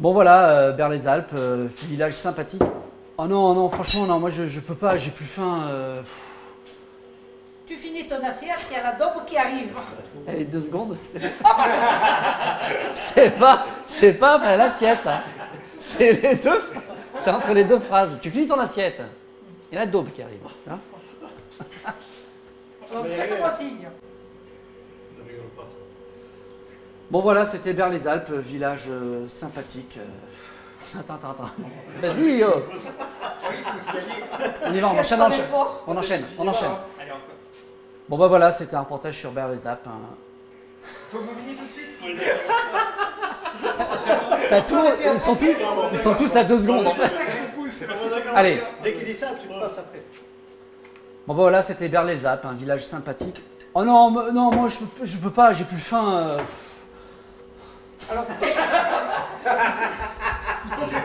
Bon voilà, euh, Berre-les-Alpes, euh, village sympathique. Oh non, non, franchement, non, moi je, je peux pas, j'ai plus faim. euh, pff. Tu finis ton assiette, il y a la daube qui arrive. Allez, deux secondes. C'est c'est pas, c'est pas après l'assiette. hein. C'est les deux, c'est entre les deux phrases. Tu finis ton assiette. Il y a la daube qui arrive. hein. Donc faites-moi signe. Bon voilà, c'était Berre-les-Alpes, village euh, sympathique. euh. Attends, attends, attends. Vas-y, yo. On y va, on enchaîne, on enchaîne. On enchaîne, on enchaîne. Bon bah voilà, c'était un reportage sur Berre-les-Alpes. hein. Faut bobiner tout de suite. T'as tout, ils sont tous, ils sont tous à deux secondes. Allez. Dès qu'il dit ça, tu me passes après. Bon bah voilà, c'était Berle-les-Alpes, un village sympathique. Oh non, non, moi je peux, je peux pas, j'ai plus faim. euh, Alors,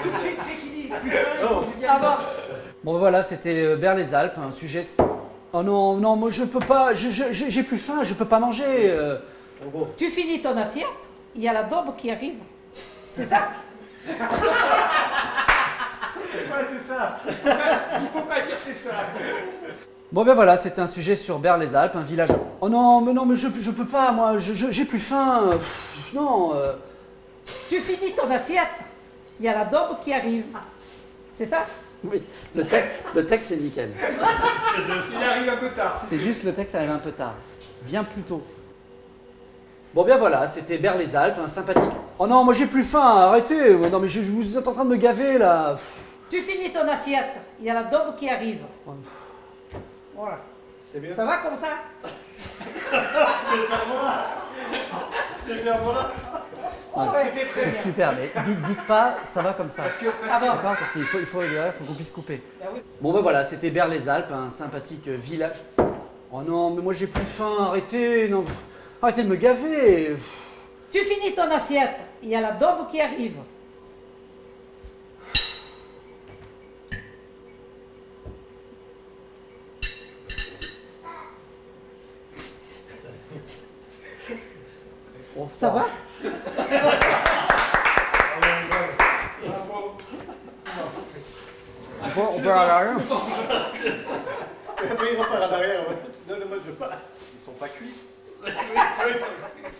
Tout de suite, ah bon, Bon bah voilà, c'était euh, Berle-les-Alpes, un sujet. Oh non, non, moi je peux pas, j'ai plus faim, je peux pas manger. euh. Tu finis ton assiette, il y a la daube qui arrive. C'est ça Ouais, c'est ça. Il faut pas dire c'est ça. Bon ben voilà, c'était un sujet sur Berle-les-Alpes, un village. Oh non, mais non, mais je, je peux pas, moi, je- je- j'ai plus faim. pff, non. euh. Tu finis ton assiette, il y a la daube qui arrive. C'est ça? Oui, le texte, le texte c'est nickel. Il arrive un peu tard. C'est juste le texte arrive un peu tard. Viens plus tôt. Bon bien voilà, c'était Berle-les-Alpes, un sympathique. Oh non, moi j'ai plus faim, arrêtez. Oh Non mais je, je vous êtes en train de me gaver là. Tu finis ton assiette, il y a la daube qui arrive. Voilà. C'est bien. Ça va comme ça? Très C'est bien. super, mais dites, dites pas, ça va comme ça. Parce que, parce Ah bon D'accord Parce qu'il faut, il faut, il faut qu'on puisse couper. Oui. Bon ben voilà, c'était Berle-les-Alpes, un sympathique village. Oh non, mais moi j'ai plus faim, arrêtez, non. Arrêtez de me gaver. Tu finis ton assiette, il y a la daube qui arrive. Ça va? On peut, on peut aller à l'arrière Et après, il repart à l'arrière. Non, non, moi, je veux pas. Ils sont pas cuits.